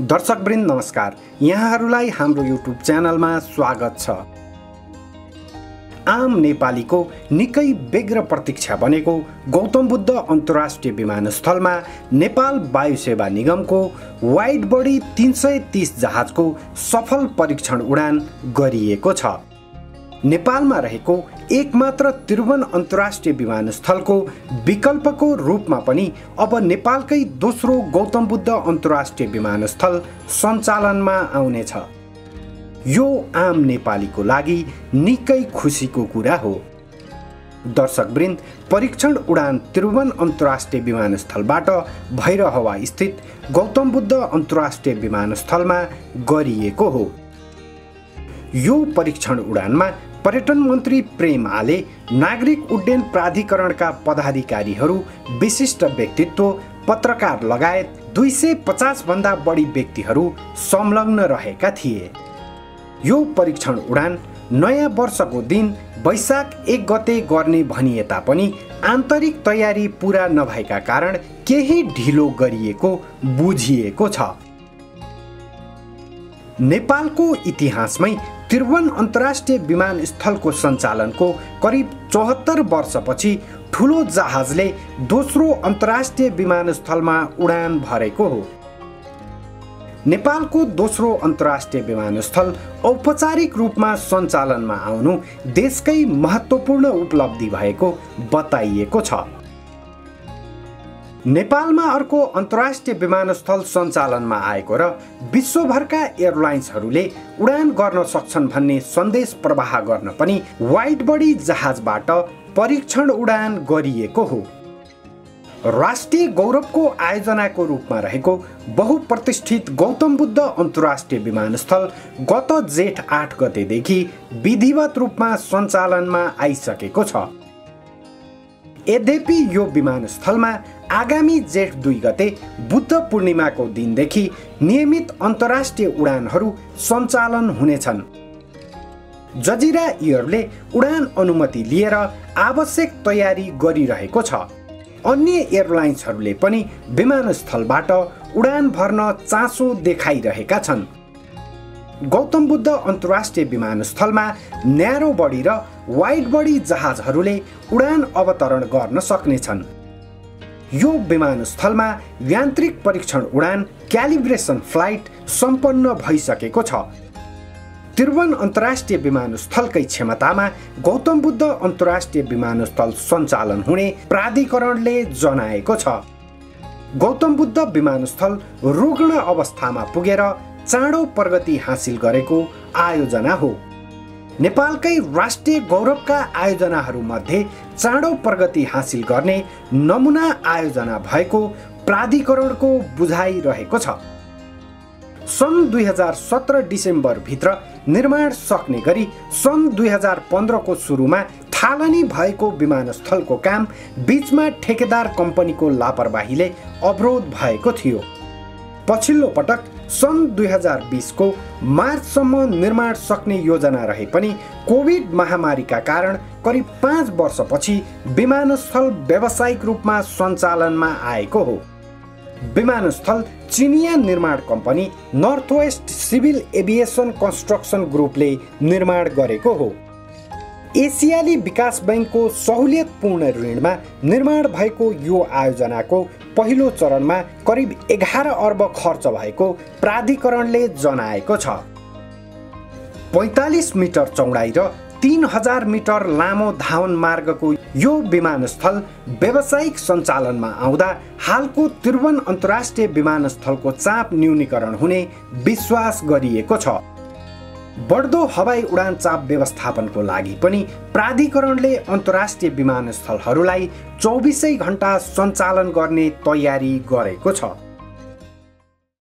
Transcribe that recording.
दर्शकवृन्द नमस्कार। यहाँहरूलाई हाम्रो युट्युब च्यानलमा स्वागत छ। आम नेपालीको निकै बेग्र प्रतीक्षा बनेको गौतम बुद्ध अन्तर्राष्ट्रिय विमानस्थलमा नेपाल वायुसेवा निगमको वाइड बडी तिन सय तिस जहाजको सफल परीक्षण उडान गरिएको छ। नेपालमा रहेको एकमात्र त्रिभुवन अन्तर्राष्ट्रिय विमानस्थलको विकल्पको रूपमा पनि अब नेपालकै दोस्रो गौतम बुद्ध अन्तर्राष्ट्रिय विमानस्थल सञ्चालनमा आउनेछ। यो आम नेपालीको लागि निकै खुसीको कुरा हो। दर्शकवृन्द परीक्षण उडान त्रिभुवन अन्तर्राष्ट्रिय विमानस्थलबाट भैरहवा स्थित गौतम बुद्ध अन्तर्राष्ट्रिय विमानस्थलमा गरिएको हो। यो परीक्षण उडानमा पर्यटन मन्त्री प्रेम आले नागरिक उड्डयन प्राधिकरणका पदाधिकारीहरू विशिष्ट व्यक्तित्व पत्रकार लगायत दुई सय पचासभन्दा बढी व्यक्तिहरू संलग्न रहेका थिए। यो परीक्षण उडान नयाँ वर्षको दिन वैशाख एक गते गर्ने भनिए तापनि आन्तरिक तयारी पुरा नभएका कारण केही ढिलो गरिएको बुझिएको छ। नेपालको इतिहासमै त्रिभुवन अन्तर्राष्ट्रिय विमानस्थलको सञ्चालनको करिब चौहत्तर वर्षपछि ठुलो जहाजले दोस्रो अन्तर्राष्ट्रिय विमानस्थलमा उडान भरेको हो। नेपालको दोस्रो अन्तर्राष्ट्रिय विमानस्थल औपचारिक रूपमा सञ्चालनमा आउनु देशकै महत्त्वपूर्ण उपलब्धि भएको बताइएको छ। नेपालमा अर्को अन्तर्राष्ट्रिय विमानस्थल सञ्चालनमा आएको र विश्वभरका एयरलाइन्सहरूले उडान गर्न सक्छन् भन्ने सन्देश प्रवाह गर्न पनि वाइड बडी जहाजबाट परीक्षण उडान गरिएको हो। राष्ट्रिय गौरवको आयोजनाको रूपमा रहेको बहुप्रतिष्ठित गौतम बुद्ध अन्तर्राष्ट्रिय विमानस्थल गत जेठ आठ गतेदेखि विधिवत रूपमा सञ्चालनमा आइसकेको छ। यद्यपि यो विमानस्थलमा आगामी जेठ दुई गते बुद्ध पूर्णिमाको दिनदेखि नियमित अन्तर्राष्ट्रिय उडानहरू सञ्चालन हुनेछन्। जजिरा इयरले उडान अनुमति लिएर आवश्यक तयारी गरिरहेको छ। अन्य एयरलाइन्सहरूले पनि विमानस्थलबाट उडान भर्न चासो देखाइरहेका छन्। गौतम बुद्ध अन्तर्राष्ट्रिय विमानस्थलमा न्यारो बडी र वाइड बडी जहाजहरूले उडान अवतरण गर्न सक्नेछन्। यो विमानस्थलमा यान्त्रिक परीक्षण उडान क्यालिब्रेसन फ्लाइट सम्पन्न भइसकेको छ। त्रिभुवन अन्तर्राष्ट्रिय विमानस्थलकै क्षमतामा गौतम बुद्ध अन्तर्राष्ट्रिय विमानस्थल सञ्चालन हुने प्राधिकरणले जनाएको छ। गौतम बुद्ध विमानस्थल रुग्ण अवस्थामा पुगेर चाँडो प्रगति हासिल गरेको आयोजना हो। नेपालकै राष्ट्रिय गौरवका आयोजनाहरूमध्ये चाँडो प्रगति हासिल गर्ने नमुना आयोजना भएको प्राधिकरणको बुझाइ रहेको छ। सन् दुई हजार सत्र डिसेम्बरभित्र निर्माण सक्ने गरी सन् दुई हजार पन्ध्रको सुरुमा थालनी भएको विमानस्थलको काम बिचमा ठेकेदार कम्पनीको लापरवाहीले अवरोध भएको थियो। पछिल्लो पटक सन् दुई हजार बिसको मार्चसम्म निर्माण सक्ने योजना रहे पनि कोभिड महामारीका कारण करिब पाँच वर्षपछि विमानस्थल व्यावसायिक रूपमा सञ्चालनमा आएको हो। विमानस्थल चिनिया निर्माण company North West Civil Aviation Construction ग्रुपले निर्माण गरेको हो। एसियाली विकास बैङ्कको सहुलियतपूर्ण ऋणमा निर्माण भएको यो आयोजनाको पहिलो चरणमा करिब एघार अर्ब खर्च भएको प्राधिकरणले जनाएको छ। पैँतालिस मिटर चौडाइ र तिन हजार मिटर लामो धावन मार्गको यो विमानस्थल व्यावसायिक सञ्चालनमा आउँदा हालको त्रिभुवन अन्तर्राष्ट्रिय विमानस्थलको चाप न्यूनीकरण हुने विश्वास गरिएको छ। बढ्दो हवाई उडान चाप व्यवस्थापनको लागि पनि प्राधिकरणले अन्तर्राष्ट्रिय विमानस्थलहरूलाई चौबिसै घन्टा सञ्चालन गर्ने तयारी गरेको छ।